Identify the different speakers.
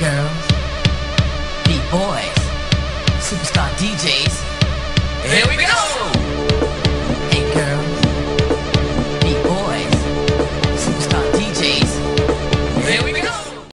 Speaker 1: girls, beat boys, superstar DJs. Here we go.